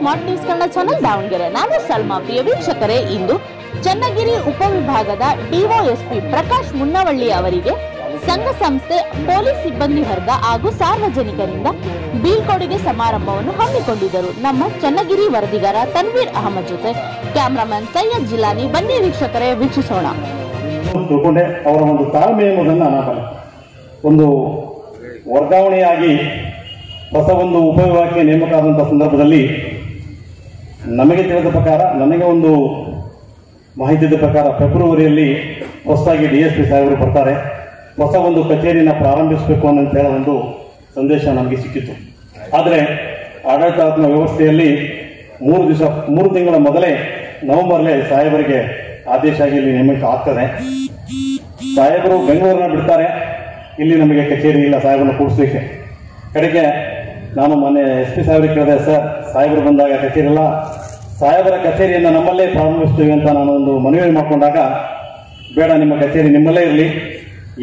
Smart news Kannada channel Davangere. ನಾನು ಸಲ್ಮಾ. ಪ್ರಿಯ ವೀಕ್ಷಕರೇ, ಇಂದು ಚನ್ನಗಿರಿ ಉಪವಿಭಾಗದ ಡಿಒಎಸ್ಪಿ ಪ್ರಕಾಶ್ ಮುನ್ನವಳ್ಳಿ ಅವರಿಗೆ ಸಂಘ ಸಂಸ್ಥೆ ಪೊಲೀಸ್ ಸಿಬ್ಬಂದಿ ವರ್ಗ ಹಾಗೂ ಸಾರ್ವಜನಿಕರಿಂದ ಬೀಳ್ಕೊಡುಗೆ ಸಮಾರಂಭವನ್ನು ಹಮ್ಮಿಕೊಂಡಿದ್ದರು. ನಮ್ಮ ಚನ್ನಗಿರಿ ವರದಿಗಾರ ತನ್ವೀರ್ ಅಹಮದ್ ಜೊತೆ ಕ್ಯಾಮರಾಮನ್ ಸೈಯದ್ ಜಿಲಾನಿ. ಬನ್ನಿ ವೀಕ್ಷಕರೇ, ವೀಕ್ಷಿಸೋಣ. ಒಂದು ವರ್ಗಾವಣೆಯಾಗಿ ಹೊಸ ಒಂದು ಉಪವಿಭಾಗಕ್ಕೆ ನೇಮಕ ಆದಂತಹ ಸಂದರ್ಭದಲ್ಲಿ ನಮಗೆ ತಿಳಿದ ಪ್ರಕಾರ, ನನಗೆ ಒಂದು ಮಾಹಿತಿ ಪ್ರಕಾರ ಫೆಬ್ರವರಿಯಲ್ಲಿ ಹೊಸದಾಗಿ ಡಿ ಎಸ್ ಪಿ ಸಾಹೇಬರು ಬರ್ತಾರೆ. ಹೊಸ ಒಂದು ಕಚೇರಿನ ಪ್ರಾರಂಭಿಸಬೇಕು ಅನ್ನಂತ ಒಂದು ಸಂದೇಶ ನಮಗೆ ಸಿಕ್ಕಿತ್ತು ಆದರೆ ಆಡಳಿತಾತ್ಮಕ ವ್ಯವಸ್ಥೆಯಲ್ಲಿ ಮೂರು ದಿವಸ, ಮೂರು ತಿಂಗಳ ಮೊದಲೇ ನವೆಂಬರ್ಲೇ ಸಾಹೇಬರಿಗೆ ಆದೇಶ ಆಗಿ ಇಲ್ಲಿ ನೇಮಕ ಆಗ್ತದೆ. ಸಾಹೇಬರು ಬೆಂಗಳೂರನ್ನ ಬಿಡ್ತಾರೆ. ಇಲ್ಲಿ ನಮಗೆ ಕಚೇರಿ ಇಲ್ಲ ಸಾಹೇಬರನ್ನ ಕೂಡಿಸ್ಲಿಕ್ಕೆ ಕಡೆಗೆ ನಾನು ಮೊನ್ನೆ ಎಸ್ ಪಿ ಸಾಹೇಬ್ರಿಗೆ ಕೇಳಿದೆ, ಸರ್, ಸಾಹೇಬರು ಬಂದಾಗ ಕಚೇರಿಲ್ಲ ಸಾಹೇಬರ ಕಚೇರಿಯನ್ನು ನಮ್ಮಲ್ಲೇ ಪ್ರಾರಂಭಿಸ್ತೀವಿ ಅಂತ ನಾನು ಒಂದು ಮನವಿ ಮಾಡಿಕೊಂಡಾಗ, ಬೇಡ, ನಿಮ್ಮ ಕಚೇರಿ ನಿಮ್ಮಲ್ಲೇ ಇರಲಿ.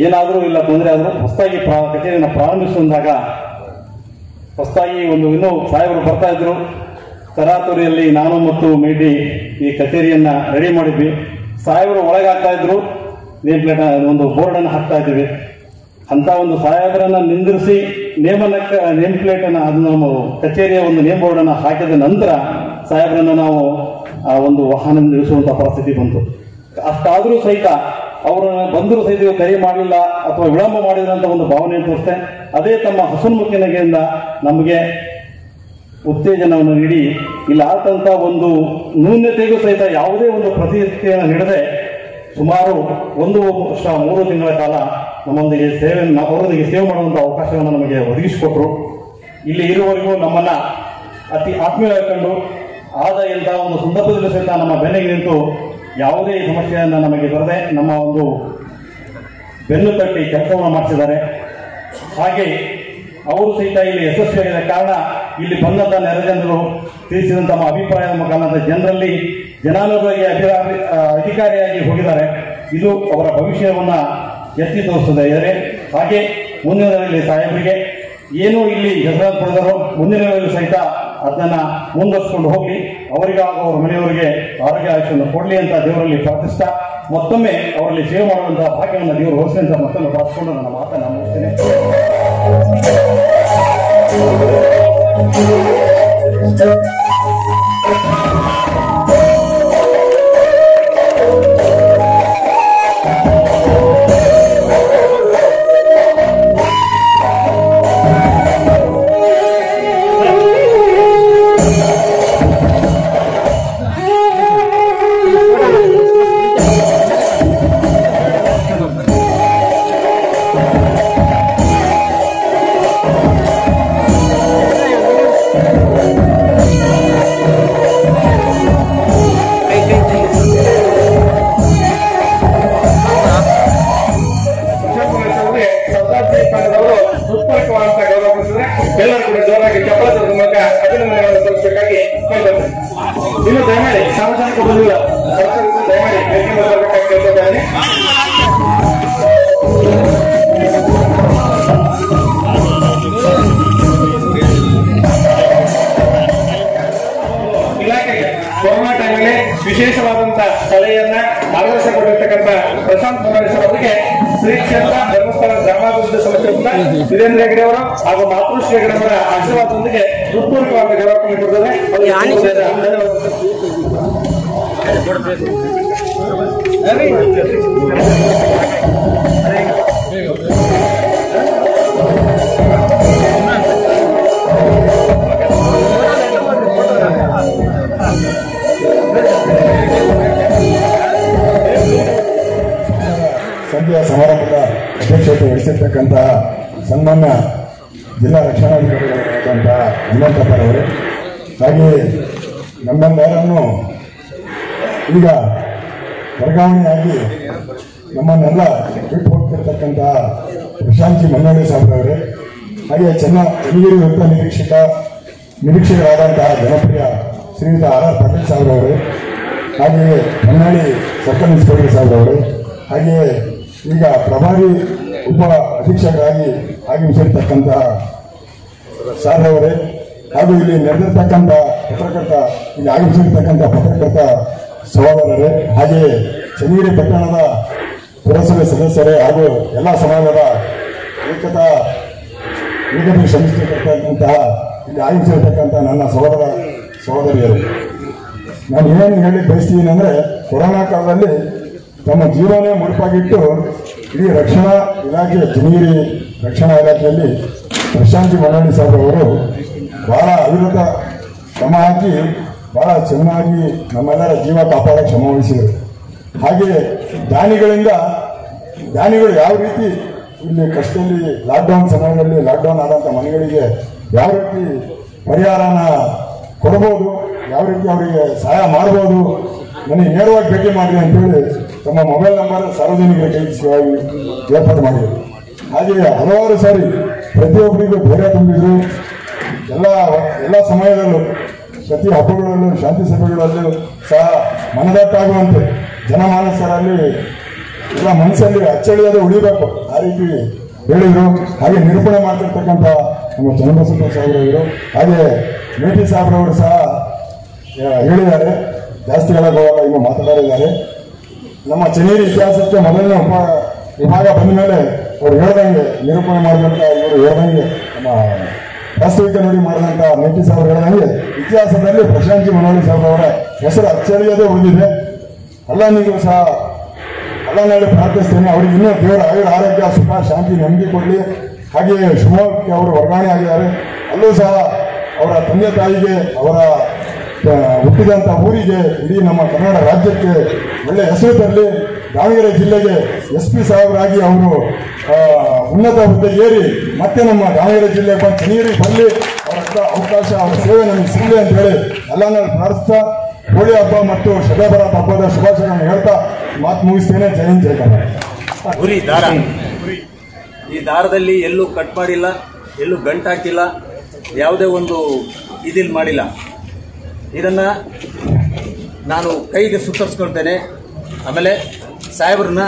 ಏನಾದರೂ ಇಲ್ಲ ತೊಂದರೆ ಆದರೂ ಹೊಸದಾಗಿ ಪ್ರಾ ಕಚೇರಿಯನ್ನು ಪ್ರಾರಂಭಿಸಿದಾಗ ಹೊಸದಾಗಿ ಒಂದು ಇನ್ನೂ ಸಾಹೇಬರು ಬರ್ತಾ ಇದ್ರು. ತರಾತುರಿಯಲ್ಲಿ ನಾನು ಮತ್ತು ಮೇಡಿ ಈ ಕಚೇರಿಯನ್ನು ರೆಡಿ ಮಾಡಿದ್ವಿ. ಸಾಹೇಬರು ಒಳಗಾಗ್ತಾ ಇದ್ರು. ನೇಮ್ ಪ್ಲೇಟ್ ಒಂದು ಬೋರ್ಡನ್ನು ಹಾಕ್ತಾ ಇದ್ದೀವಿ ಅಂತ ಒಂದು ಸಾಹೇಬರನ್ನ ನಿಂದಿರಿಸಿ ನೇಮನ ನೇಮ್ ಪ್ಲೇಟ್ ಅನ್ನ ಅದು ನಾವು ಕಚೇರಿಯ ಒಂದು ನೇಮ್ ಬೋರ್ಡ್ ಅನ್ನ ಹಾಕಿದ ನಂತರ ಸಾಹೇಬರನ್ನ ನಾವು ಆ ಒಂದು ವಾಹನ ನಿಲ್ಲಿಸುವಂತ ಪರಿಸ್ಥಿತಿ ಬಂತು. ಅಷ್ಟಾದರೂ ಸಹಿತ ಅವರು ಬಂದರೂ ಸಹಿತ ಕರೆ ಮಾಡಲಿಲ್ಲ ಅಥವಾ ವಿಳಂಬ ಮಾಡಿದಂತ ಒಂದು ಭಾವನೆ ತೋರಿಸ್ತೆ ಅದೇ ತಮ್ಮ ಹಸುನ್ಮುಖಿನಗೆಯಿಂದ ನಮಗೆ ಉತ್ತೇಜನವನ್ನು ನೀಡಿ ಇಲ್ಲಿ ಆದಂತ ಒಂದು ನ್ಯೂನ್ಯತೆಗೂ ಸಹಿತ ಯಾವುದೇ ಒಂದು ಪ್ರತಿಕ್ರಿಯೆಯನ್ನು ನೀಡದೆ ಸುಮಾರು ಒಂದು ವರ್ಷ, ಮೂರು ತಿಂಗಳ ಕಾಲ ನಮ್ಮೊಂದಿಗೆ ಸೇವೆ ಅವರೊಂದಿಗೆ ಸೇವೆ ಮಾಡುವಂತ ಅವಕಾಶವನ್ನು ನಮಗೆ ಒದಗಿಸಿಕೊಟ್ರು. ಇಲ್ಲಿ ಇರುವವರೆಗೂ ನಮ್ಮನ್ನ ಅತಿ ಆತ್ಮೀಯ ಕಂಡು ಆದ ಇಂಥ ಒಂದು ಸಂದರ್ಭದಲ್ಲೂ ಸಹಿತ ನಮ್ಮ ಬೆನ್ನಿಗೆ ನಿಂತು ಯಾವುದೇ ಸಮಸ್ಯೆಯನ್ನು ನಮಗೆ ಬರದೆ ನಮ್ಮ ಒಂದು ಬೆನ್ನು ತಟ್ಟಿ ಕೆಲಸವನ್ನು ಮಾಡಿಸಿದ್ದಾರೆ ಹಾಗೆ ಅವರು ಸಹಿತ ಇಲ್ಲಿ ಯಶಸ್ವಿಯಾಗಿದ್ದ ಕಾರಣ ಇಲ್ಲಿ ಬಂದಂತ ನೆರೆ ಜನರು ತಿಳಿಸಿದ ತಮ್ಮ ಅಭಿಪ್ರಾಯದ ಮುಖಾಂತರ ಜನರಲ್ಲಿ ಜನಾನುಭವಿ ಅಧಿಕಾರಿಯಾಗಿ ಹೋಗಿದ್ದಾರೆ. ಇದು ಅವರ ಭವಿಷ್ಯವನ್ನ ಎತ್ತಿ ತೋರಿಸ್ತಾ ಇದ್ದಾರೆ ಹಾಗೆ ಮುಂದಿನ ದಿನಗಳಲ್ಲಿ ಸಾಹೇಬರಿಗೆ ಏನು ಇಲ್ಲಿ ಹೆಸರು ಪಡೆದರೋ ದಿನಗಳಲ್ಲಿ ಸಹಿತ ಅದನ್ನ ಮುಂದುವರಿಸ್ಕೊಂಡು ಹೋಗಿ ಅವರಿಗೆ ಹಾಗೂ ಅವರ ಮನೆಯವರಿಗೆ ಆರೋಗ್ಯ ಆಯುಷ್ಯವನ್ನು ಕೊಡಲಿ ಅಂತ ದೇವರಲ್ಲಿ ಪ್ರಾರ್ಥಿಸ್ತಾ, ಮತ್ತೊಮ್ಮೆ ಅವರಲ್ಲಿ ಸೇವೆ ಮಾಡುವಂತಹ ಭಾಗ್ಯವನ್ನು ದೇವರು ಹೊಸ ಅಂತ ಮತ್ತೊಮ್ಮೆ ಪ್ರಾರ್ಥಿಸಿಕೊಂಡು ನನ್ನ ಮಾತನ್ನು ಮುಗಿಸ್ತೇನೆ. ಎಲ್ಲರೂ ಕೂಡ ಜೋರಾಗಿ ಚಪ್ಪಳ ತರದ ಮೂಲಕ ಅಭಿನಂದನೆಗಳನ್ನು ಸಲ್ಲಿಸಬೇಕಾಗಿ ಕೇಳ್ಕೊಳ್ತೇನೆ ಇನ್ನು ದಯಮಾಡಿ, ಸಾರ್ವಜನಿಕ ಬಂಧುಗಳ ದಯಮಾಡಿ ವೇದಿಕೆ ವಿಶೇಷವಾದಂತಹ ಸಲಹೆಯನ್ನ ಮಾರ್ಗದರ್ಶನ ಕೊಟ್ಟಿರ್ತಕ್ಕಂಥ ಪ್ರಶಾಂತ್ ಫರ್ನಾಂಡಿಸ್ ಅವರಿಗೆ ಶ್ರೀ ಕ್ಷೇತ್ರ ಧರ್ಮಸ್ಥಳ ಗ್ರಾಮಾಭಿವೃದ್ಧಿ ಸಮಿತಿ ವತಿಯಿಂದ ವೀರೇಂದ್ರ ಹೆಗಡೆ ಅವರು ಹಾಗೂ ಮಾತೃಶ್ರೀ ಹೆಗಡೆ ಅವರ ಆಶೀರ್ವಾದದೊಂದಿಗೆ ಹೃತ್ಪೂರ್ವಕವಾದ ಗೌರವ ಕೊಡ್ತಾರೆ ಅವರಿಗೆ ಸನ್ಮಾನ್ಯ ಜಿಲ್ಲಾ ರಕ್ಷಣಾಧಿಕಾರಿಗಳಾದಂತಹ ಅವರು. ಹಾಗೆಯೇ ನಮ್ಮೆಲ್ಲರನ್ನು ಈಗ ವರ್ಗಾವಣೆಯಾಗಿ ನಮ್ಮನ್ನೆಲ್ಲ ಬಿಟ್ಟು ಹೋಗ್ತಿರ್ತಕ್ಕಂತಹ ಪ್ರಶಾಂತಿ ಮನ್ನಳ್ಳಿ ಸಾಹೇಬ್ರವರೇ ಹಾಗೆ ಚೆನ್ನ ಚನ್ನಗಿರಿ ವೃತ್ತ ನಿರೀಕ್ಷಕ ನಿರೀಕ್ಷಕರಾದಂತಹ ಜನಪ್ರಿಯ ಶ್ರೀಯುತ ಆರ್ ಆರ್ ಪಾಟೀಲ್ ಸಾಹೇಬ್ರವರೇ, ಹಾಗೆಯೇ ಹೊನ್ನಾಳಿ ಸರ್ಕಲ್ ಇನ್ಸ್ಪೆಕ್ಟರ್ ಸಾಹೇಬ್ರವರೇ, ಹಾಗೆಯೇ ಈಗ ಪ್ರಭಾರಿ ಉಪ ಅಧೀಕ್ಷಕರಾಗಿ ಆಗಮಿಸಿರ್ತಕ್ಕಂತಹ ಸಾರ್ ಅವರೇ, ಹಾಗೂ ಇಲ್ಲಿ ನೆರೆದಿರ್ತಕ್ಕಂಥ ಪತ್ರಕರ್ತ, ಇಲ್ಲಿ ಆಗಮಿಸಿರ್ತಕ್ಕಂಥ ಪತ್ರಕರ್ತ ಸಹೋದರರೇ ಹಾಗೆಯೇ ಚನ್ನಗಿರಿ ಪಟ್ಟಣದ ಪುರಸಭೆ ಸದಸ್ಯರೇ, ಹಾಗೂ ಎಲ್ಲ ಸಮಾಜದ ಏಕತಾ ಏಕತೆ ಶ್ರಮಿಸಿರ್ತಕ್ಕಂತಹ ಇಲ್ಲಿ ಆಗಮಿಸಿರ್ತಕ್ಕಂಥ ನನ್ನ ಸಹೋದರ ಸಹೋದರಿಯರು. ನಾನು ಏನು ಹೇಳಿ ಬಯಸ್ತೀನಿ ಅಂದರೆ, ಕೊರೋನಾ ಕಾಲದಲ್ಲಿ ತಮ್ಮ ಜೀವನೇ ಮುಡುಪಾಗಿಟ್ಟು, ಇಡೀ ರಕ್ಷಣಾ ಇಲಾಖೆಯ ಜಮೀರಿ ರಕ್ಷಣಾ ಇಲಾಖೆಯಲ್ಲಿ ಪ್ರಶಾಂತಿ ಮನೋಳಿ ಸಾಹೇಬ್ ಅವರು ಬಹಳ ಅವಿರತ ಶ್ರಮ ಹಾಕಿ, ಬಹಳ ಚೆನ್ನಾಗಿ ನಮ್ಮೆಲ್ಲರ ಜೀವ ಕಾಪಾಡ ಶ್ರಮ ವಹಿಸಿದರು. ಹಾಗೆಯೇ ದಾನಿಗಳಿಂದ, ದಾನಿಗಳು ಯಾವ ರೀತಿ ಇಲ್ಲಿ ಕಷ್ಟದಲ್ಲಿ ಲಾಕ್ಡೌನ್ ಸಮಯದಲ್ಲಿ ಲಾಕ್ಡೌನ್ ಆದಂಥ ಮನೆಗಳಿಗೆ ಯಾವ ರೀತಿ ಪರಿಹಾರನ ಕೊಡಬಹುದು, ಯಾವ ರೀತಿ ಅವರಿಗೆ ಸಹಾಯ ಮಾಡಬಹುದು, ನನಗೆ ನೇರವಾಗಿ ಭೇಟಿ ಮಾಡಿ ಅಂತೇಳಿ ತಮ್ಮ ಮೊಬೈಲ್ ನಂಬರ್ ಸಾರ್ವಜನಿಕರಿಗೆ ಏರ್ಪಾಡು ಮಾಡಿದರು. ಹಾಗೆಯೇ ಹಲವಾರು ಸಾರಿ ಪ್ರತಿಯೊಬ್ಬರಿಗೂ ಧೈರ್ಯ ತುಂಬಿದ್ರು. ಎಲ್ಲ ಎಲ್ಲ ಸಮಯದಲ್ಲೂ, ಪ್ರತಿ ಹಬ್ಬಗಳಲ್ಲೂ, ಶಾಂತಿ ಸಭೆಗಳಲ್ಲೂ ಸಹ ಮನದಟ್ಟಾಗುವಂತೆ ಜನಮಾನಸರಲ್ಲಿ ಎಲ್ಲ ಮನಸ್ಸಲ್ಲಿ ಅಚ್ಚಳಿಯದೆ ಉಳಿಬೇಕು. ಆ ರೀತಿ ಹೇಳಿದರು. ಹಾಗೆ ನಿರೂಪಣೆ ಮಾಡ್ತಿರ್ತಕ್ಕಂಥ ನಮ್ಮ ಚನ್ನಬಸಪ್ಪ ಸಾಹೇಬ್ರವರು. ಹಾಗೆ ಮೇಟಿ ಸಾಹೇಬ್ರವರು ಸಹ ಹೇಳಿದ್ದಾರೆ. ಜಾಸ್ತಿ ಹೇಳೋಕ್ಕೋಗಲ್ಲ, ಇನ್ನು ಮಾತಾಡಿದ್ದಾರೆ ನಮ್ಮ ಚನ್ನೀರಿ ಇತಿಹಾಸಕ್ಕೆ ಮೊದಲನೇ ಉಪ ವಿಭಾಗ ಬಂದ ಮೇಲೆ ಅವ್ರು ಹೇಳ್ದಂಗೆ ನಿರೂಪಣೆ ಮಾಡಿದಂತ ಇವರು ಹೇಳ್ದಂಗೆ ನಮ್ಮ ವಾಸ್ತವಿಕ ನುಡಿ ಮಾಡಿದಂತ ಮೇಟಿ ಸಾಹೇಬ್ ಹೇಳ್ದಂಗೆ ಇತಿಹಾಸದಲ್ಲಿ ಪ್ರಶಾಂತಿ ಮನೋಳಿ ಸಾಹೇಬ್ ಅವರ ಹೆಸರು ಅಚ್ಚರಿಯದೇ ಉಳಿದಿದೆ. ಅಲ್ಲ, ನೀವು ಸಹ ಅಲ್ಲನಲ್ಲಿ ಪ್ರಾರ್ಥಿಸ್ತೇನೆ. ಅವರಿಗೆ ಇನ್ನೂ ದೇವರ ಆಯುರ ಆರೋಗ್ಯ, ಸುಖ, ಶಾಂತಿ ನೆಮ್ಮದಿ ಕೊಡಲಿ. ಹಾಗೆಯೇ ಶಿವಮೊಗ್ಗಕ್ಕೆ ಅವರು ವರ್ಗಾವಣೆ ಆಗಿದ್ದಾರೆ. ಅಲ್ಲೂ ಸಹ ಅವರ ತಂದೆ ತಾಯಿಗೆ, ಅವರ ಹುಟ್ಟಿದಂಥ ಊರಿಗೆ ಇಡೀ ನಮ್ಮ ಕನ್ನಡ ರಾಜ್ಯಕ್ಕೆ ಒಳ್ಳೆಯ ಹೆಸರು ತರಲಿ. ದಾವಣಗೆರೆ ಜಿಲ್ಲೆಗೆ ಎಸ್ ಪಿ ಸಾಹೇಬರಾಗಿ ಅವರು ಉನ್ನತ ಹುದ್ದೆ ಏರಿ ಮತ್ತೆ ನಮ್ಮ ದಾವಣಗೆರೆ ಜಿಲ್ಲೆ ಬಂದು ನೀರಿ ಬರಲಿ ಅವರ ಅವಕಾಶ, ಅವರ ಸೇವೆ ನಮಗೆ ಸಿಗಲಿ ಅಂತ ಹೇಳಿ ಎಲ್ಲಾನು ಪ್ರಾರ್ಥಿಸ್ತಾ ಹೋಳಿ ಹಬ್ಬ ಮತ್ತು ಶಬರ ಹಬ್ಬದ ಶುಭಾಶಯಗಳನ್ನು ಹೇಳ್ತಾ ಮಾತು ಮುಗಿಸ್ತೇನೆ. ಜೈ ಹಿಂದ್, ಜೈ ಗುರಿ ದಾರ. ಈ ದಾರದಲ್ಲಿ ಎಲ್ಲೂ ಕಟ್ ಮಾಡಿಲ್ಲ, ಎಲ್ಲೂ ಗಂಟಾಕಿಲ್ಲ ಯಾವುದೇ ಒಂದು ಇದಿಲ್ ಮಾಡಿಲ್ಲ. ಇದನ್ನ ನಾನು ಕೈಗೆ ಸುತ್ತರಿಸ್ಕೊಳ್ತೇನೆ. ಆಮೇಲೆ ಸಾಹೇಬ್ರನ್ನ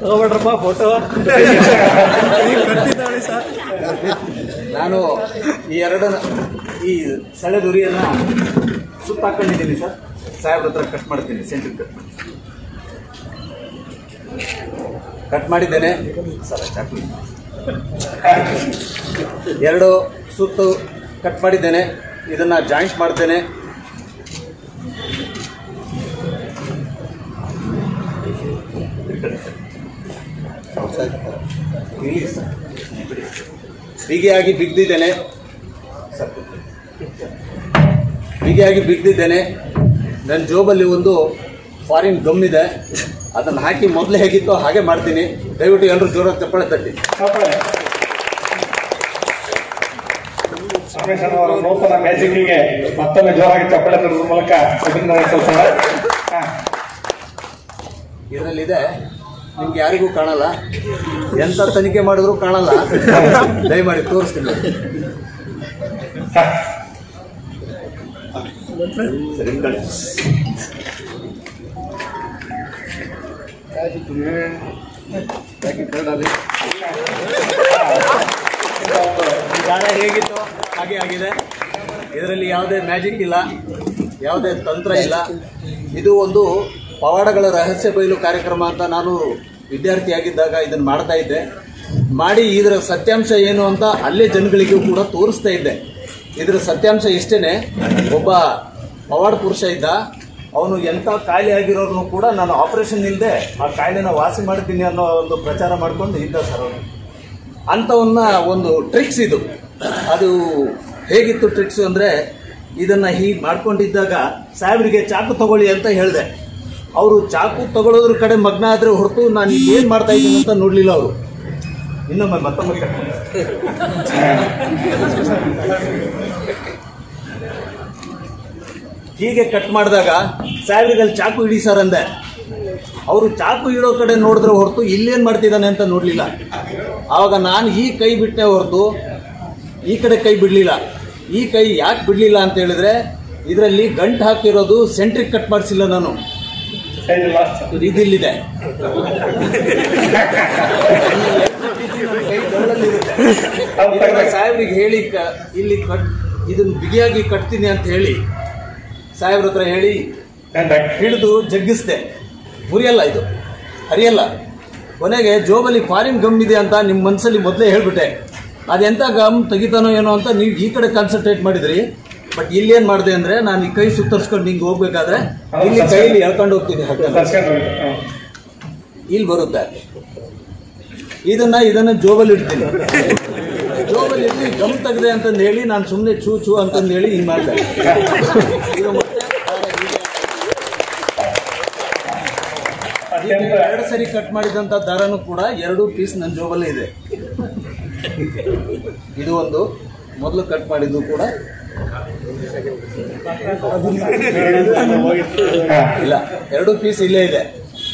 ತಗೋಬೇಡ್ರಪ್ಪ ಫೋಟೋ ನಾನು ಈ ಎರಡು ಈ ಸೆಳೆದುರಿಯನ್ನ ಸುತ್ತ ಹಾಕೊಂಡಿದ್ದೀನಿ ಸರ್. ಸಾಹೇಬ್ರ ಹತ್ರ ಕಟ್ ಮಾಡ್ತೀನಿ ಸೆಂಟ್ರಿ ಕಟ್ ಮಾಡಿ. ಕಟ್ ಮಾಡಿದ್ದೇನೆ. ಸರ್ ಚಾಕು ಎರಡು ಸುತ್ತು ಕಟ್ ಮಾಡಿದ್ದೇನೆ. ಇದನ್ನ ಜಾಯಿಂಟ್ ಮಾಡ್ತೇನೆ. ಬಿಗಿಯಾಗಿ ಬಿಗ್ದಿದ್ದೇನೆ. ಬಿಗಿಯಾಗಿ ಬಿಗ್ದಿದ್ದೇನೆ. ನನ್ನ ಜೋಬಲ್ಲಿ ಒಂದು ಫಾರಿನ್ ಗಮ್ ಇದೆ. ಅದನ್ನು ಹಾಕಿ ಮೊದಲೇ ಹೇಗಿತ್ತು ಹಾಗೆ ಮಾಡ್ತೀನಿ. ದಯವಿಟ್ಟು ಎಲ್ಲರೂ ಜೋರಾಗಿ ಚಪ್ಪಾಳೆ ತಟ್ಟಿ. ಸೋಮೇಶ್ ಅವರ ನೂತನ ಮ್ಯಾಜಿಕ್ಗೆ ಮತ್ತೊಮ್ಮೆ ಜೋರಾಗಿ ಚಪ್ಪಳೆ ತರೋದ್ರ ಮೂಲಕ ಅಭಿನಂದನೆ ಸಲ್ಲಿಸೋಣ. ಇದರಲ್ಲಿದೆ ನಿಮ್ಗೆ ಯಾರಿಗೂ ಕಾಣಲ್ಲ. ಎಂತ ತನಿಖೆ ಮಾಡಿದ್ರು ಕಾಣಲ್ಲ. ದಯಮಾಡಿ ತೋರಿಸ್ತೀನಿ. ಸರಿ ದಾರ ಹೇಗಿತ್ತು? ಹಾಗೆ ಆಗಿದೆ. ಇದರಲ್ಲಿ ಯಾವುದೇ ಮ್ಯಾಜಿಕ್ ಇಲ್ಲ, ಯಾವುದೇ ತಂತ್ರ ಇಲ್ಲ. ಇದು ಒಂದು ಪವಾಡಗಳ ರಹಸ್ಯ ಬಯಲು ಕಾರ್ಯಕ್ರಮ ಅಂತ ನಾನು ವಿದ್ಯಾರ್ಥಿಯಾಗಿದ್ದಾಗ ಇದನ್ನು ಮಾಡ್ತಾ ಇದ್ದೆ. ಮಾಡಿ ಇದರ ಸತ್ಯಾಂಶ ಏನು ಅಂತ ಅಲ್ಲೇ ಜನಗಳಿಗೂ ಕೂಡ ತೋರಿಸ್ತಾ ಇದ್ದೆ. ಇದರ ಸತ್ಯಾಂಶ ಇಷ್ಟೇ ಒಬ್ಬ ಪವಾಡ ಪುರುಷ ಇದ್ದ. ಅವನು ಎಂಥ ಕಾಯಿಲೆ ಆಗಿರೋರು ಕೂಡ ನಾನು ಆಪರೇಷನ್ ಇಲ್ಲದೆ ಆ ಕಾಯಿಲೆನ ವಾಸಿ ಮಾಡ್ತೀನಿ ಅನ್ನೋ ಒಂದು ಪ್ರಚಾರ ಮಾಡ್ಕೊಂಡು ಇದ್ದ ಸರ್ ಅವನು. ಅಂಥವನ್ನ ಒಂದು ಟ್ರಿಕ್ಸ್ ಇದು. ಅದು ಹೇಗಿತ್ತು ಟ್ರಿಕ್ಸ್ ಅಂದರೆ, ಇದನ್ನು ಹೀಗೆ ಮಾಡ್ಕೊಂಡಿದ್ದಾಗ ಸಾಹೇಬ್ರಿಗೆ ಚಾಕು ತಗೊಳ್ಳಿ ಅಂತ ಹೇಳಿದೆ. ಅವರು ಚಾಕು ತಗೊಳ್ಳೋದ್ರ ಕಡೆ ಮಗ್ನ ಆದರೆ ಹೊರತು ನಾನು ಏನು ಮಾಡ್ತಾ ಇದ್ದೀನಿ ಅಂತ ನೋಡಲಿಲ್ಲ ಅವರು. ಇನ್ನೊಮ್ಮೆ ಮತ್ತೊಮ್ಮೆ ಹೀಗೆ ಕಟ್ ಮಾಡಿದಾಗ ಸಾಹೇಬ್ರಿಗೆ ಅಲ್ಲಿ ಚಾಕು ಇಡಿ ಸರ್ ಅಂದೆ. ಅವರು ಚಾಕು ಇಡೋ ಕಡೆ ನೋಡಿದ್ರೆ ಹೊರತು ಇಲ್ಲೇನು ಮಾಡ್ತಿದ್ದಾನೆ ಅಂತ ನೋಡಲಿಲ್ಲ. ಆವಾಗ ನಾನು ಈ ಕೈ ಬಿಟ್ಟೆ ಹೊರತು ಈ ಕಡೆ ಕೈ ಬಿಡಲಿಲ್ಲ. ಈ ಕೈ ಯಾಕೆ ಬಿಡಲಿಲ್ಲ ಅಂತ ಹೇಳಿದ್ರೆ ಇದರಲ್ಲಿ ಗಂಟು ಹಾಕಿರೋದು ಸೆಂಟ್ರಿಕ್ ಕಟ್ ಮಾಡಿಸಿಲ್ಲ ನಾನು. ಇದಿಲ್ಲಿದೆ. ಸಾಹೇಬ್ರಿಗೆ ಹೇಳಿ ಕ- ಇಲ್ಲಿ ಕಟ್ ಇದನ್ನು ಬಿಗಿಯಾಗಿ ಕಟ್ತೀನಿ ಅಂತ ಹೇಳಿ ಸಾಹೇಬ್ರ ಹತ್ರ ಹೇಳಿ ಹಿಡಿದು ಜಗ್ಗಿಸ್ದೆ. ಉರಿಯಲ್ಲ ಇದು. ಹರಿಯಲ್ಲ. ಕೊನೆಗೆ ಜೋಬಲ್ಲಿ ಫಾರಿನ್ ಗಮ್ ಇದೆ ಅಂತ ನಿಮ್ಮ ಮನಸ್ಸಲ್ಲಿ ಮೊದಲೇ ಹೇಳ್ಬಿಟ್ಟೆ. ಅದೆಂಥ ಗಮ್ ತೆಗಿತಾನೋ ಏನೋ ಅಂತ ನೀವು ಈ ಕಡೆ ಕಾನ್ಸಂಟ್ರೇಟ್ ಮಾಡಿದ್ರಿ. ಬಟ್ ಇಲ್ಲಿ ಏನು ಮಾಡಿದೆ ಅಂದರೆ ನಾನು ಈ ಕೈ ಸುತ್ತರಿಸ್ಕೊಂಡು ನಿಂಗೆ ಹೋಗ್ಬೇಕಾದ್ರೆ ಇಲ್ಲಿ ಕೈಲಿ ಎಳ್ಕೊಂಡು ಹೋಗ್ತೀನಿ. ಇಲ್ಲಿ ಬರುತ್ತೆ. ಇದನ್ನು ಇದನ್ನು ಜೋಬಲ್ಲಿ ಇಡ್ತೀನಿ. ಜೋಬಲ್ಲಿ ಇಟ್ಟು ಗಮ್ ತೆಗೆದೆ ಅಂತಂದು ಹೇಳಿ ನಾನು ಸುಮ್ಮನೆ ಚೂ ಚೂ ಅಂತಂದು ಹೇಳಿ ಹಿಂಗೆ ಮಾಡಿದೆ ಇದು ಮತ್ತೆ ದಾರ ಹೀಗೆ ಅತ್ಯಂತ ಎರಡು ಸರಿ ಕಟ್ ಮಾಡಿದಂತ ದಾರನೂ ಕೂಡ ಎರಡು ಪೀಸ್ ನನ್ನ ಜೋಬಲ್ಲೇ ಇದೆ. ಇದು ಒಂದು. ಮೊದಲು ಕಟ್ ಮಾಡಿದ್ದು ಕೂಡ. ಇಲ್ಲ. ಎರಡು ಪೀಸ್ ಇಲ್ಲೇ ಇದೆ.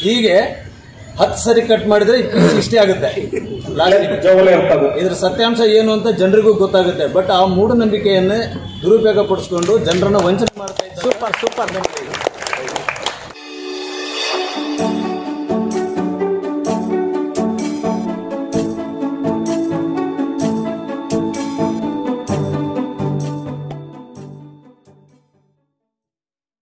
ಹೀಗೆ ಹತ್ತು ಸರಿ ಕಟ್ ಮಾಡಿದ್ರೆ ಈ ಪೀಸ್ ಇಷ್ಟೇ ಆಗುತ್ತೆ. ಲಾಸ್ಟಿಗೆ ಜೋಬಲ್ಲೇ ಇರ್ತದೆ ಇದ್ರ ಸತ್ಯಾಂಶ ಏನು ಅಂತ ಜನರಿಗೂ ಗೊತ್ತಾಗುತ್ತೆ. ಬಟ್ ಆ ಮೂಢನಂಬಿಕೆಯನ್ನೇ ದುರುಪಯೋಗ ಪಡಿಸ್ಕೊಂಡು ಜನರನ್ನ ವಂಚನೆ ಮಾಡ್ತಾ ಇದ್ದಾರೆ. Super super